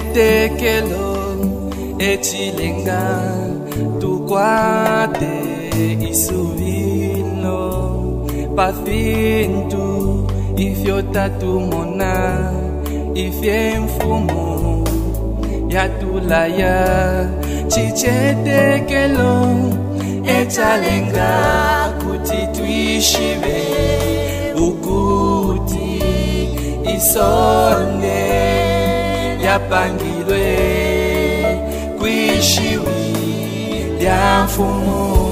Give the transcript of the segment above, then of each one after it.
chetekelo echilenga tukwate isuvino. Pafintu ifyo tatumona ifye mfumu yatulaya. Chichetekelo echalenga kuti tuishive ukuthi Bàn ghi lê 父母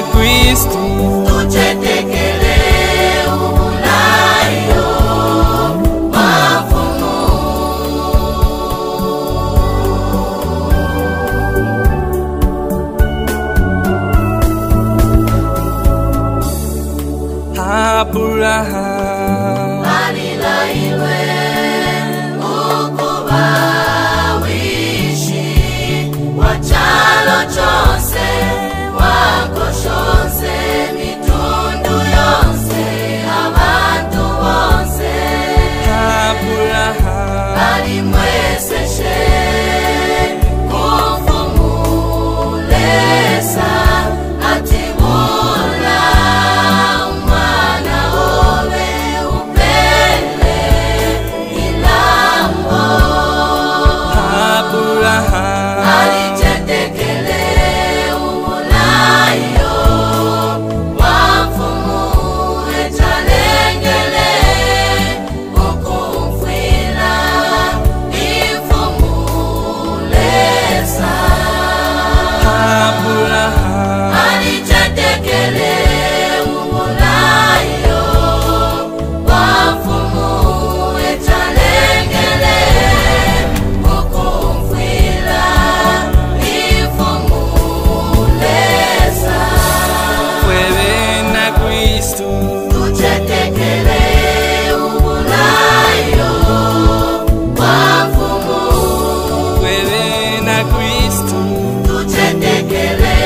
a Cristo. Ah, Tutte Aburaha kristo. Tucetekere uburayo wavumu wewe na kristo. Tucetekere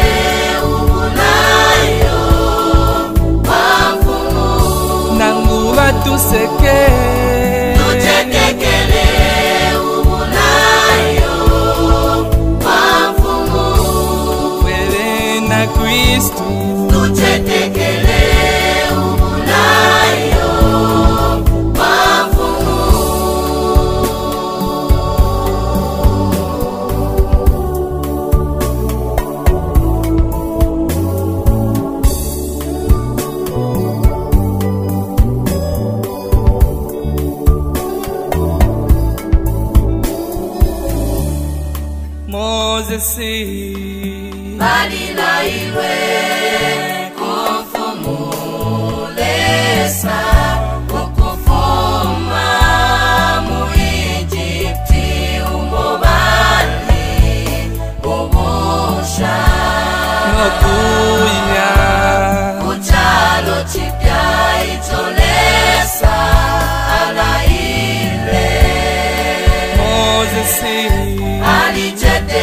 uburayo wavumu nangu batuseke tucetekere uburayo mozesi balilailwe kufumulesa ukufuma muijipti umobali ubusha nokuya. Kuchalo chipya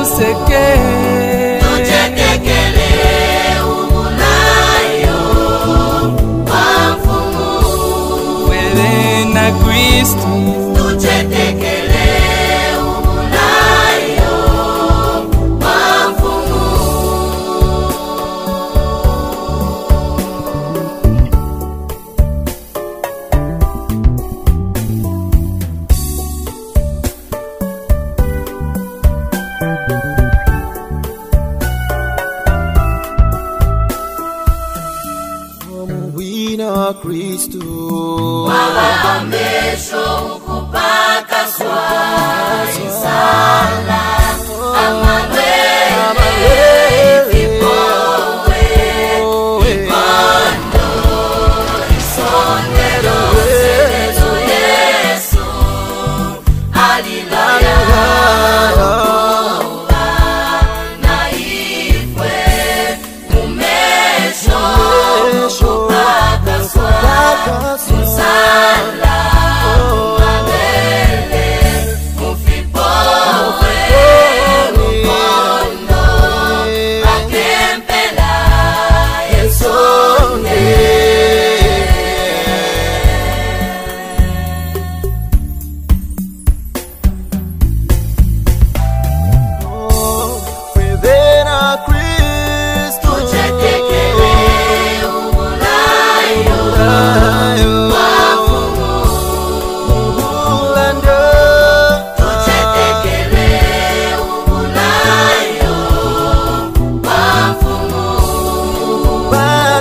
você quer. Wawahamisho ukupaka swali sala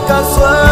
vocation soit.